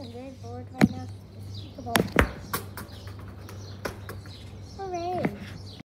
I'm very bored right now.